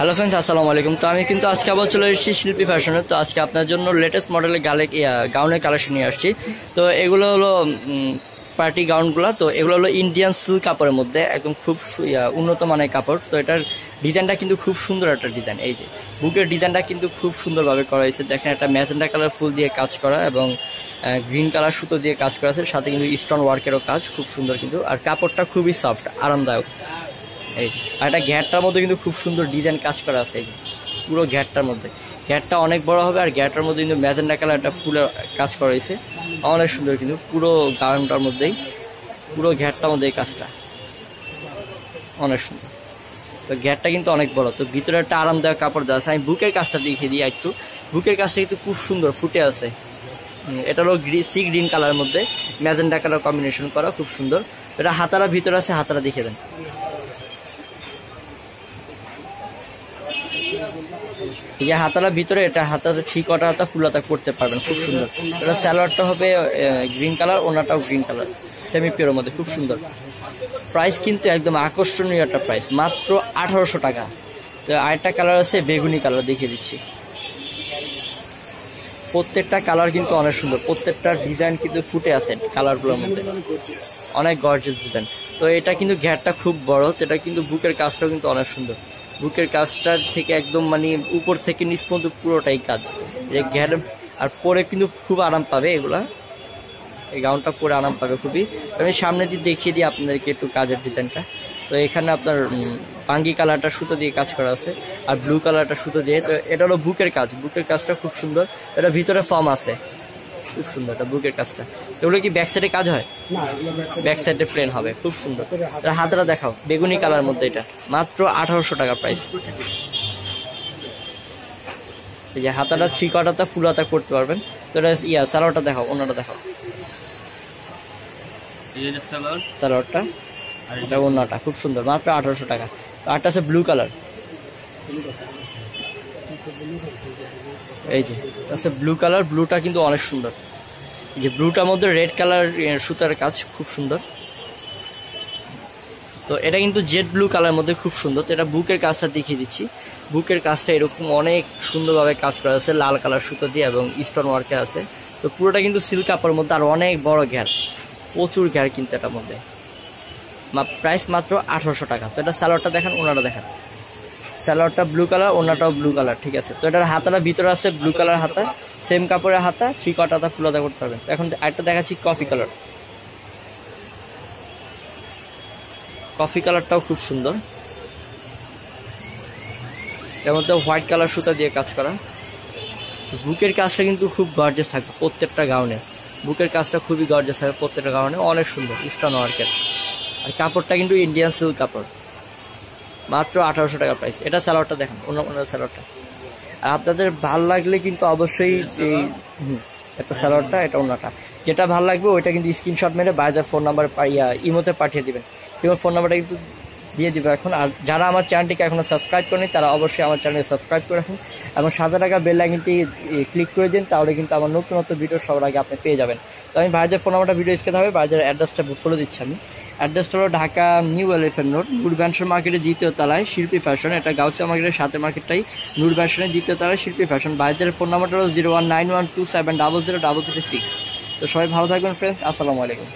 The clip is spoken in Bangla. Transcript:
হ্যালো ফ্রেন্ডস আসসালামু আলাইকুম তো আমি কিন্তু আজকে আবার চলে এসেছি শিল্পী ফ্যাশনে তো আজকে আপনার জন্য লেটেস্ট মডেলের গালে গাউনের কালেকশন নিয়ে আসছি। তো এগুলো হলো পার্টি গাউনগুলো তো এগুলো হলো ইন্ডিয়ান সিল্ক কাপড়ের মধ্যে। একদম খুব উন্নত মানের কাপড়। তো এটার ডিজাইনটা কিন্তু খুব সুন্দর একটা ডিজাইন এই যে বুকের ডিজাইনটা কিন্তু খুব সুন্দরভাবে করা হয়েছে। দেখেন একটা ম্যাজেন্ডা কালার ফুল দিয়ে কাজ করা এবং গ্রিন কালার সুতো দিয়ে কাজ করা আছে। সাথে কিন্তু স্টোন ওয়ার্কেরও কাজ। খুব সুন্দর কিন্তু। আর কাপড়টা খুবই সফট আরামদায়ক। এই, আর একটা ঘ্যাটটার মধ্যে কিন্তু খুব সুন্দর ডিজাইন কাজ করা আছে পুরো ঘ্যাটটার মধ্যে। ঘ্যাটটা অনেক বড় হবে, আর ঘ্যাটটার মধ্যে কিন্তু ম্যাজেন্ডা কালার একটা ফুলের কাজ করা হয়েছে। অনেক সুন্দর কিন্তু, পুরো গাউনটার মধ্যেই, পুরো ঘ্যাটটার মধ্যে এই কাজটা। অনেক সুন্দর। তো ঘ্যাটটা কিন্তু অনেক বড়, তো ভিতরে একটা আরামদায়ক কাপড় দেওয়া আছে। আমি বুকের কাজটা দেখিয়ে দিই একটু। বুকের কাজটা কিন্তু খুব সুন্দর, ফুটে আছে। এটা হলো সি গ্রিন কালারের মধ্যে। ম্যাজেন্ডা কালার কম্বিনেশন করা, খুব সুন্দর। এটা হাতারা ভিতরে আছে, হাতারা দেখে দেন। এই যে হাতারা ভিতরে, এটা হাতাতে ঠিক কটা হাতা ফুল হাতা করতে পারবেন, খুব সুন্দর। এটা স্যালোয়ারটা হবে গ্রিন কালার ওনাটাও গ্রিন কালার সেমি পিওর মধ্যে, খুব সুন্দর। প্রাইস কিন্তু একদম আকর্ষণীয় একটা প্রাইস মাত্র আঠারোশো টাকা। তো আরেকটা কালার আছে, বেগুনি কালার দেখিয়ে দিচ্ছি। প্রত্যেকটা কালার কিন্তু অনেক সুন্দর, প্রত্যেকটা ডিজাইন কিন্তু ফুটে আছে কালারগুলোর মধ্যে। অনেক গর্জেস ডিজাইন তো এটা কিন্তু ঘ্যাটটা খুব বড়, তো এটা কিন্তু বুকের কাজটাও কিন্তু অনেক সুন্দর। বুকের কাজটার থেকে একদম মানে উপর থেকে নিচ পর্যন্ত পুরোটাই কাজ। যে ঘ্যাট আর পরে কিন্তু খুব আরাম পাবে এগুলা। এই গাউনটা পরে আরাম পাবে খুবই। আমি সামনে দিয়ে দেখিয়ে দিই আপনাদেরকে একটু কাজের ডিজাইনটা। তো এখানে আপনার পাঙ্গি কালারটা সুতো দিয়ে কাজ করা আছে, আর ব্লু কালারটা সুতো দিয়ে। তো এটা হলো বুকের কাজ। বুকের কাজটা খুব সুন্দর। এটা ভিতরে ফর্ম আছে। খুব সুন্দর এটা বুকের কাজটা। এগুলো কি ব্যাক সাইডে কাজ হয়? ব্যাক সাইডে প্লেন হবে খুব সুন্দর। এটা হাতটা দেখাও বেগুনি কালার মধ্যে এটা। মাত্র আঠারোশো টাকা প্রাইস এই যে হাতাটা থ্রি কাটাটা ফুল হাতা করতে পারবেন। তো এটা ইয়া সালোয়ারটা দেখাও অন্যটা দেখাও। সালোয়ারটা এটা অন্যটা খুব সুন্দর মাত্র আঠারোশো টাকা। আরটা আছে ব্লু কালার এই যে আছে ব্লু কালার ব্লুটা কিন্তু অনেক সুন্দর। এই যে ব্লুটার মধ্যে রেড কালার সুতার কাজ খুব সুন্দর। তো এটা কিন্তু জেড ব্লু কালার মধ্যে খুব সুন্দর। তো এটা বুকের কাজটা দেখিয়ে দিচ্ছি। বুকের কাজটা এরকম অনেক সুন্দরভাবে কাজ করা আছে, লাল কালার সুতো দিয়ে এবং স্টোন ওয়ার্কে আছে। তো পুরোটা কিন্তু সিল্ক কাপড়ের মধ্যে আর অনেক বড় ঘ্যার, প্রচুর ঘ্যার কিন্তু এটার মধ্যে। প্রাইস মাত্র আঠারোশো টাকা। তো এটা স্যালোয়ারটা দেখেন ওনাটা দেখেন। স্যালোয়ারটা ব্লু কালার ওনাটাও ব্লু কালার ঠিক আছে? তো এটার হাতাটা ভিতরে আছে ব্লু কালার হাতা সেম কাপড়ের হাতা থ্রি কট হাতা ফুল হাতা করতে হবে। এখন একটা দেখাচ্ছি কফি কালার কফি কালারটাও খুব সুন্দর। এর মধ্যে হোয়াইট কালার সুতা দিয়ে কাজ করা। বুকের কাজটা কিন্তু খুব গর্জেস থাকবে প্রত্যেকটা গাউনে বুকের কাজটা খুবই গর্জেস থাকবে প্রত্যেকটা গাউনে অনেক সুন্দর স্টোন ওয়ার্কের আর কাপড়টা কিন্তু ইন্ডিয়ান সিল্ক কাপড়। মাত্র আঠারোশো টাকা প্রাইস এটা স্যালোয়ারটা দেখেন, অন্য অন্য স্যালোয়ারটা আর আপনাদের ভালো লাগলে কিন্তু অবশ্যই এই একটা স্যালোয়ারটা এটা অন্যটা। যেটা ভালো লাগবে, ওইটা কিন্তু স্ক্রিনশট মেরে বাইরের ফোন নাম্বার ইমোতে পাঠিয়ে দেবেন। ইমোর ফোন নাম্বারটা কিন্তু দিয়ে দিবে এখন। আর যারা আমার চ্যানেলটিকে এখনও সাবস্ক্রাইব করেনি, তারা অবশ্যই আমার চ্যানেলে সাবস্ক্রাইব করে রাখুন। এবং সাদা টাকা বেল আইকনটি ক্লিক করে দিন, তাহলে কিন্তু আমার নতুন নতুন ভিডিও সবার আগে আপনি পেয়ে যাবেন। তো আমি ভাইজার ফোন নাম্বারটা ভিডিও স্কেতে হবে ভাইজার অ্যাড্রেসটা বুক করে দিচ্ছি আমি। অ্যাড্রেসটা হলো Dhaka new Elephant road, Noor মার্কেটের দ্বিতীয় তলায় শিল্পী ফ্যাশন, এটা গাউসিয়া মার্কেটের সাথে মার্কেটটাই। নূর ব্যানসনের দ্বিতীয় তলায় শিল্পী ফ্যাশন। বাইদের ফোন নাম্বারটা হলো zero one nine one two seven double zero double three six. তো সবাই ভালো থাকবেন ফ্রেন্ডস আসসালামু আলাইকুম।